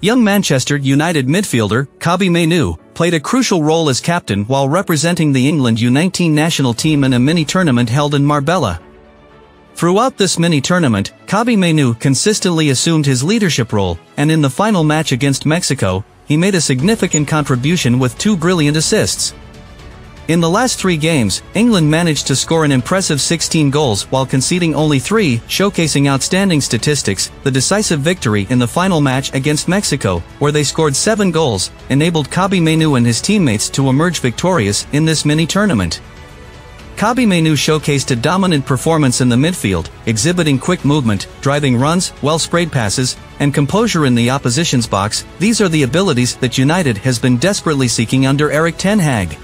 Young Manchester United midfielder, Kobbie Mainoo, played a crucial role as captain while representing the England U19 national team in a mini-tournament held in Marbella. Throughout this mini-tournament, Kobbie Mainoo consistently assumed his leadership role, and in the final match against Mexico, he made a significant contribution with two brilliant assists. In the last three games, England managed to score an impressive 16 goals while conceding only three, showcasing outstanding statistics. The decisive victory in the final match against Mexico, where they scored seven goals, enabled Kobbie Mainoo and his teammates to emerge victorious in this mini-tournament. Kobbie Mainoo showcased a dominant performance in the midfield, exhibiting quick movement, driving runs, well-sprayed passes, and composure in the opposition's box. These are the abilities that United has been desperately seeking under Erik ten Hag.